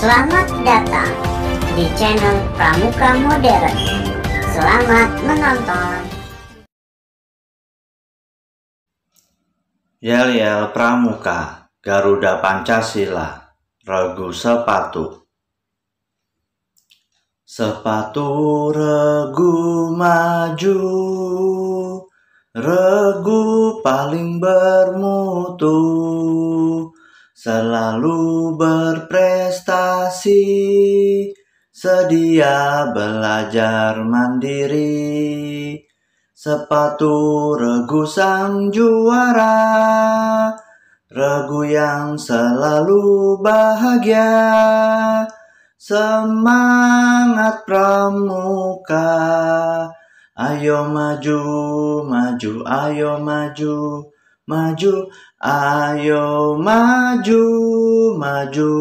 Selamat datang di channel Pramuka Modern. Selamat menonton. Yel-yel Pramuka, Garuda Pancasila, Regu Sepatu. Sepatu regu maju, regu paling bermutu, selalu berprestasi, sedia belajar mandiri. Sepatu regu sang juara, regu yang selalu bahagia. Semangat pramuka, ayo maju, maju, ayo maju, maju, ayo maju, maju.